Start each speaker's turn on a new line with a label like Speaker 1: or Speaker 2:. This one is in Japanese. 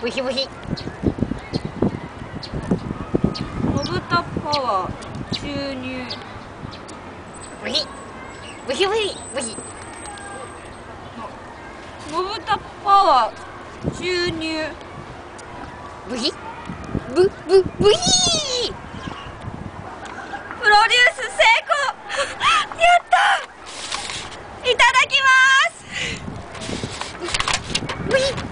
Speaker 1: ブヒブヒ。
Speaker 2: まぶたパワー注入。
Speaker 1: ブヒ。ブヒブヒ。ブヒ
Speaker 2: まぶたパワー注入。
Speaker 1: ブヒ。ブブブヒ。
Speaker 2: プロデュース成功。やった。いただきます。
Speaker 1: ブヒ。